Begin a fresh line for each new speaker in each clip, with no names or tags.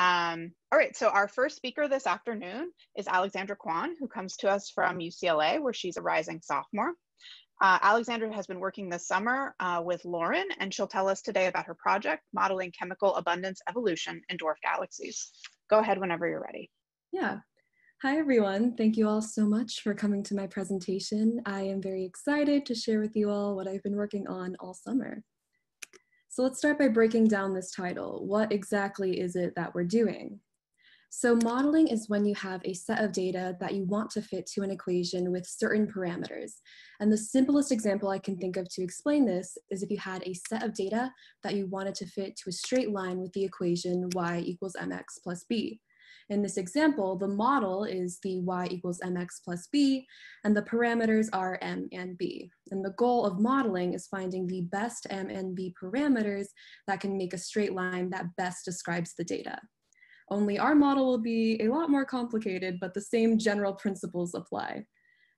Um, all right, so our first speaker this afternoon is Alexandra Kwon, who comes to us from UCLA, where she's a rising sophomore. Uh, Alexandra has been working this summer uh, with Lauren, and she'll tell us today about her project, Modeling Chemical Abundance Evolution in Dwarf Galaxies. Go ahead whenever you're ready.
Yeah. Hi, everyone. Thank you all so much for coming to my presentation. I am very excited to share with you all what I've been working on all summer. So let's start by breaking down this title. What exactly is it that we're doing? So modeling is when you have a set of data that you want to fit to an equation with certain parameters. And the simplest example I can think of to explain this is if you had a set of data that you wanted to fit to a straight line with the equation y equals mx plus b. In this example, the model is the y equals mx plus b, and the parameters are m and b. And the goal of modeling is finding the best m and b parameters that can make a straight line that best describes the data. Only our model will be a lot more complicated, but the same general principles apply.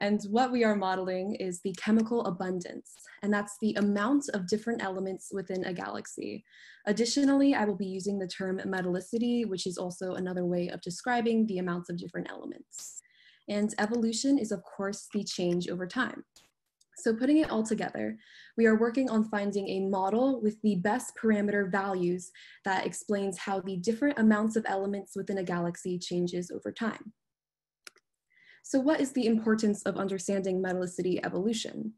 And what we are modeling is the chemical abundance, and that's the amount of different elements within a galaxy. Additionally, I will be using the term metallicity, which is also another way of describing the amounts of different elements. And evolution is of course the change over time. So putting it all together, we are working on finding a model with the best parameter values that explains how the different amounts of elements within a galaxy changes over time. So what is the importance of understanding metallicity evolution?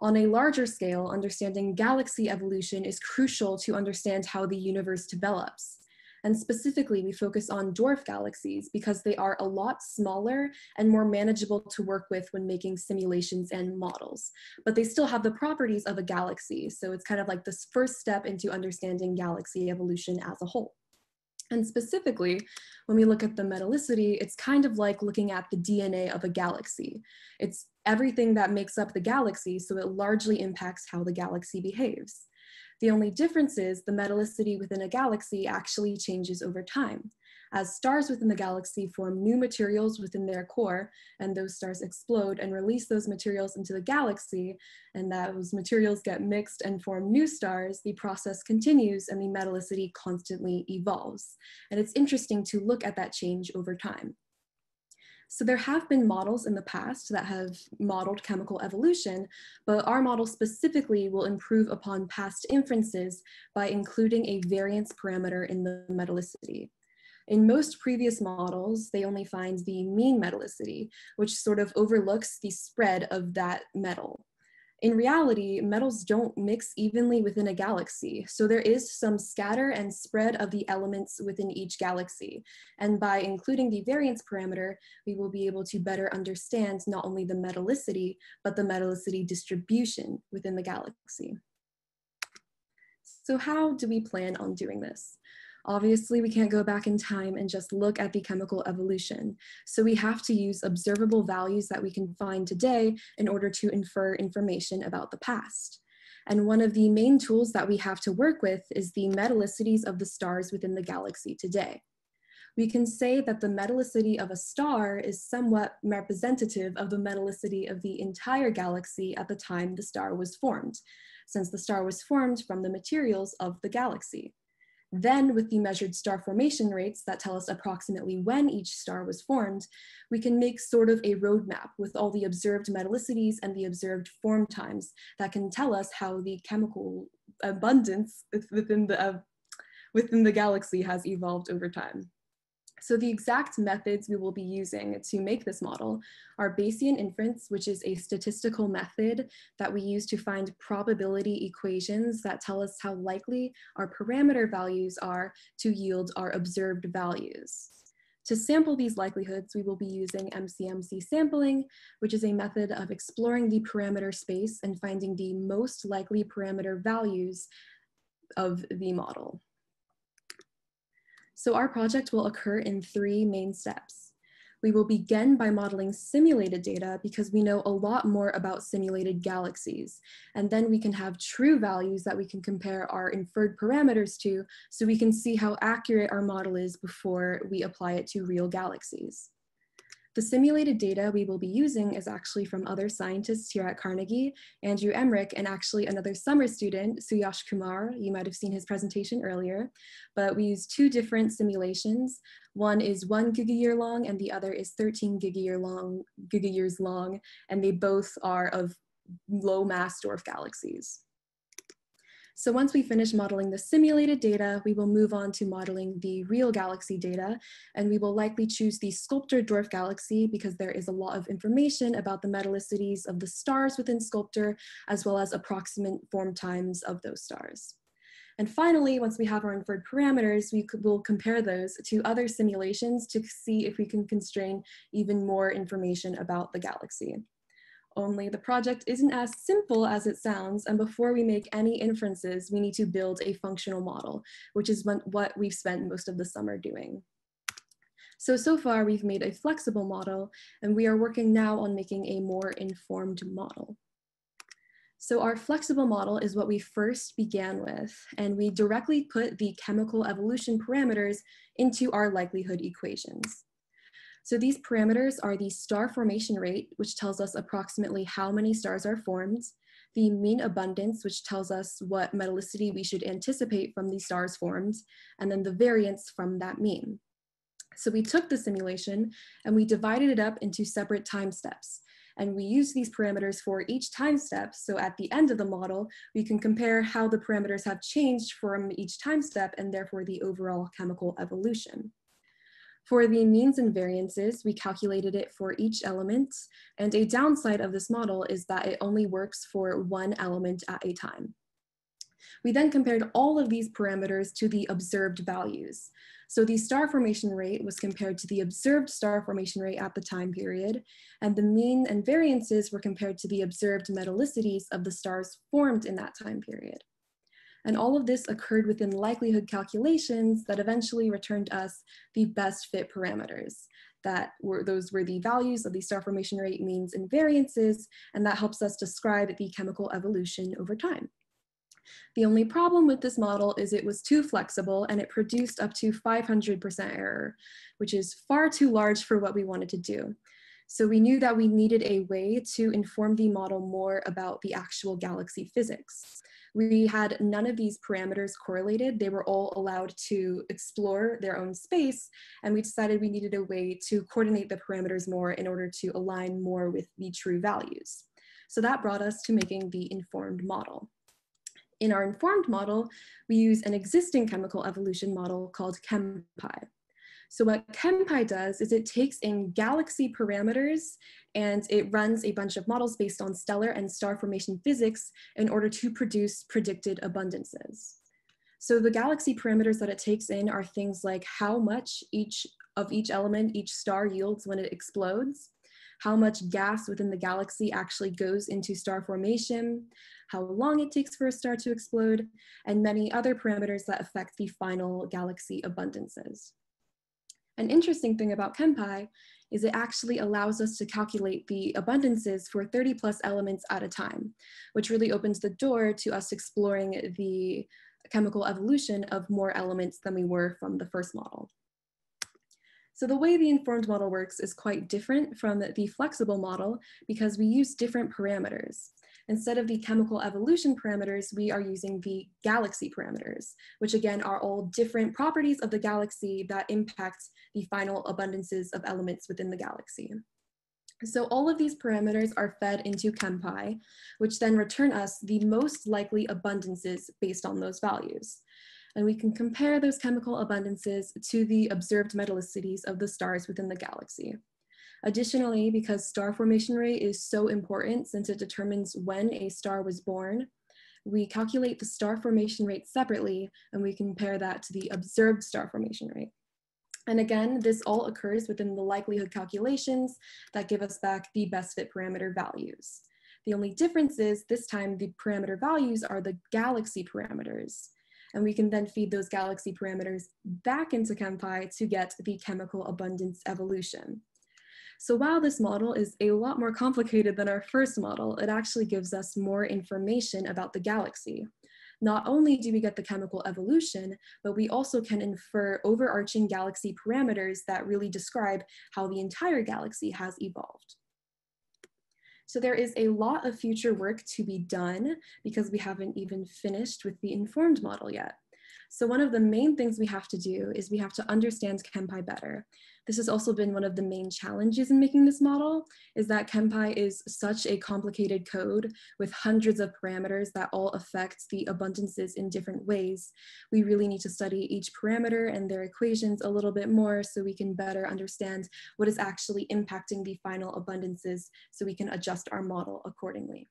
On a larger scale, understanding galaxy evolution is crucial to understand how the universe develops. And specifically, we focus on dwarf galaxies because they are a lot smaller and more manageable to work with when making simulations and models. But they still have the properties of a galaxy. So it's kind of like this first step into understanding galaxy evolution as a whole. And specifically, when we look at the metallicity, it's kind of like looking at the DNA of a galaxy. It's everything that makes up the galaxy, so it largely impacts how the galaxy behaves. The only difference is the metallicity within a galaxy actually changes over time. As stars within the galaxy form new materials within their core, and those stars explode and release those materials into the galaxy, and those materials get mixed and form new stars, the process continues and the metallicity constantly evolves. And it's interesting to look at that change over time. So there have been models in the past that have modeled chemical evolution, but our model specifically will improve upon past inferences by including a variance parameter in the metallicity. In most previous models, they only find the mean metallicity, which sort of overlooks the spread of that metal. In reality, metals don't mix evenly within a galaxy, so there is some scatter and spread of the elements within each galaxy. And by including the variance parameter, we will be able to better understand not only the metallicity, but the metallicity distribution within the galaxy. So how do we plan on doing this? Obviously, we can't go back in time and just look at the chemical evolution. So we have to use observable values that we can find today in order to infer information about the past. And one of the main tools that we have to work with is the metallicities of the stars within the galaxy today. We can say that the metallicity of a star is somewhat representative of the metallicity of the entire galaxy at the time the star was formed, since the star was formed from the materials of the galaxy. Then with the measured star formation rates that tell us approximately when each star was formed, we can make sort of a roadmap with all the observed metallicities and the observed form times that can tell us how the chemical abundance within the, uh, within the galaxy has evolved over time. So the exact methods we will be using to make this model are Bayesian inference, which is a statistical method that we use to find probability equations that tell us how likely our parameter values are to yield our observed values. To sample these likelihoods, we will be using MCMC sampling, which is a method of exploring the parameter space and finding the most likely parameter values of the model. So our project will occur in three main steps. We will begin by modeling simulated data because we know a lot more about simulated galaxies. And then we can have true values that we can compare our inferred parameters to so we can see how accurate our model is before we apply it to real galaxies. The simulated data we will be using is actually from other scientists here at Carnegie, Andrew Emerick, and actually another summer student, Suyash Kumar. You might have seen his presentation earlier, but we use two different simulations. One is one gigayear long and the other is 13 gigayear long, gigayears long, and they both are of low mass dwarf galaxies. So once we finish modeling the simulated data, we will move on to modeling the real galaxy data, and we will likely choose the Sculptor dwarf galaxy because there is a lot of information about the metallicities of the stars within Sculptor, as well as approximate form times of those stars. And finally, once we have our inferred parameters, we will compare those to other simulations to see if we can constrain even more information about the galaxy. Only the project isn't as simple as it sounds, and before we make any inferences, we need to build a functional model, which is what we've spent most of the summer doing. So, so far we've made a flexible model, and we are working now on making a more informed model. So our flexible model is what we first began with, and we directly put the chemical evolution parameters into our likelihood equations. So these parameters are the star formation rate, which tells us approximately how many stars are formed, the mean abundance, which tells us what metallicity we should anticipate from these stars formed, and then the variance from that mean. So we took the simulation and we divided it up into separate time steps. And we use these parameters for each time step. So at the end of the model, we can compare how the parameters have changed from each time step and therefore the overall chemical evolution. For the means and variances, we calculated it for each element, and a downside of this model is that it only works for one element at a time. We then compared all of these parameters to the observed values. So the star formation rate was compared to the observed star formation rate at the time period, and the mean and variances were compared to the observed metallicities of the stars formed in that time period. And all of this occurred within likelihood calculations that eventually returned us the best fit parameters. That were, those were the values of the star formation rate, means, and variances, and that helps us describe the chemical evolution over time. The only problem with this model is it was too flexible and it produced up to 500% error, which is far too large for what we wanted to do. So we knew that we needed a way to inform the model more about the actual galaxy physics. We had none of these parameters correlated. They were all allowed to explore their own space. And we decided we needed a way to coordinate the parameters more in order to align more with the true values. So that brought us to making the informed model. In our informed model, we use an existing chemical evolution model called ChemPy. So what ChemPy does is it takes in galaxy parameters and it runs a bunch of models based on stellar and star formation physics in order to produce predicted abundances. So the galaxy parameters that it takes in are things like how much each of each element, each star yields when it explodes, how much gas within the galaxy actually goes into star formation, how long it takes for a star to explode, and many other parameters that affect the final galaxy abundances. An interesting thing about ChemPy is it actually allows us to calculate the abundances for 30 plus elements at a time, which really opens the door to us exploring the chemical evolution of more elements than we were from the first model. So the way the informed model works is quite different from the flexible model because we use different parameters. Instead of the chemical evolution parameters, we are using the galaxy parameters, which again are all different properties of the galaxy that impact the final abundances of elements within the galaxy. So all of these parameters are fed into ChemPy, which then return us the most likely abundances based on those values. And we can compare those chemical abundances to the observed metallicities of the stars within the galaxy. Additionally, because star formation rate is so important since it determines when a star was born, we calculate the star formation rate separately and we compare that to the observed star formation rate. And again, this all occurs within the likelihood calculations that give us back the best fit parameter values. The only difference is this time the parameter values are the galaxy parameters. And we can then feed those galaxy parameters back into ChemPy to get the chemical abundance evolution. So while this model is a lot more complicated than our first model, it actually gives us more information about the galaxy. not only do we get the chemical evolution, but we also can infer overarching galaxy parameters that really describe how the entire galaxy has evolved. So there is a lot of future work to be done because we haven't even finished with the informed model yet. So one of the main things we have to do is we have to understand ChemPy better. This has also been one of the main challenges in making this model, is that ChemPy is such a complicated code with hundreds of parameters that all affect the abundances in different ways. We really need to study each parameter and their equations a little bit more so we can better understand what is actually impacting the final abundances so we can adjust our model accordingly.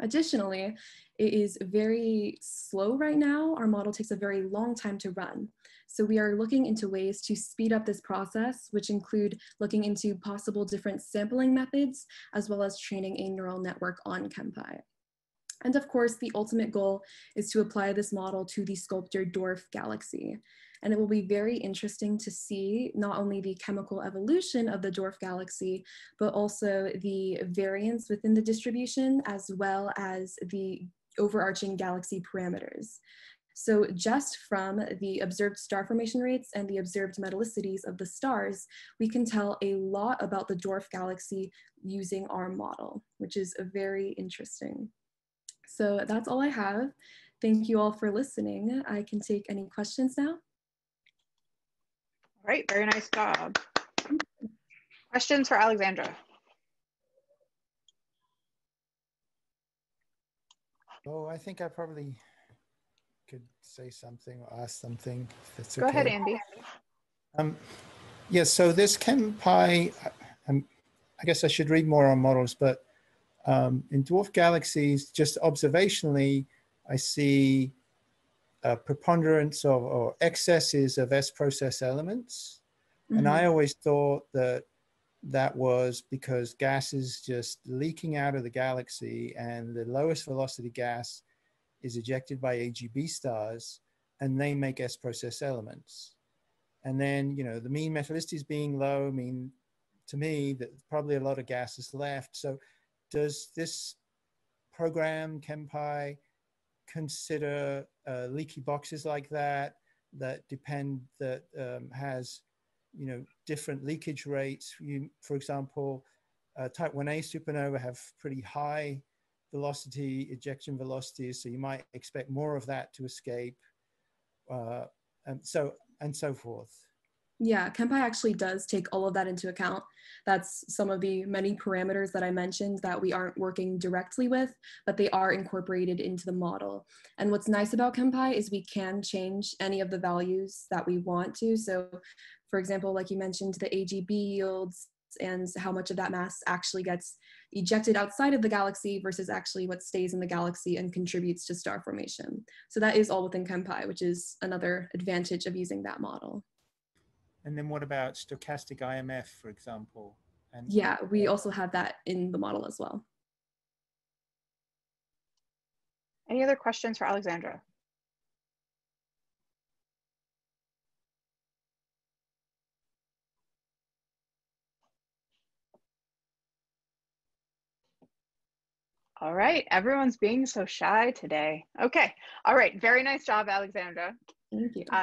Additionally, it is very slow right now. Our model takes a very long time to run. So we are looking into ways to speed up this process, which include looking into possible different sampling methods, as well as training a neural network on ChemPy. And of course, the ultimate goal is to apply this model to the Sculptor dwarf galaxy. And it will be very interesting to see not only the chemical evolution of the dwarf galaxy, but also the variance within the distribution, as well as the overarching galaxy parameters. So just from the observed star formation rates and the observed metallicities of the stars, we can tell a lot about the dwarf galaxy using our model, which is very interesting. So that's all I have. Thank you all for listening. I can take any questions now.
All right, very nice job. Questions for Alexandra?
Oh, I think I probably could say something or ask something. If
Go okay. ahead, Andy.
Um, yes, yeah, so this ChemPy, um, I guess I should read more on models, but um, in dwarf galaxies, just observationally, I see a preponderance of or excesses of S process elements. Mm-hmm. And I mm-hmm. always thought that that was because gas is just leaking out of the galaxy and the lowest velocity gas is ejected by AGB stars and they make S process elements. And then, you know, the mean metallicities being low mean to me that probably a lot of gas is left. So does this program, ChemPy, consider uh, leaky boxes like that that depend that um, has you know different leakage rates you for example uh, type 1a supernova have pretty high velocity ejection velocities so you might expect more of that to escape uh, and so and so forth
yeah, ChemPy actually does take all of that into account. That's some of the many parameters that I mentioned that we aren't working directly with, but they are incorporated into the model. And what's nice about ChemPy is we can change any of the values that we want to. So for example, like you mentioned, the AGB yields and how much of that mass actually gets ejected outside of the galaxy versus actually what stays in the galaxy and contributes to star formation. So that is all within ChemPy, which is another advantage of using that model.
And then what about stochastic IMF, for example?
And yeah, we also have that in the model as well.
Any other questions for Alexandra? All right, everyone's being so shy today. Okay, all right, very nice job, Alexandra.
Thank you. Uh,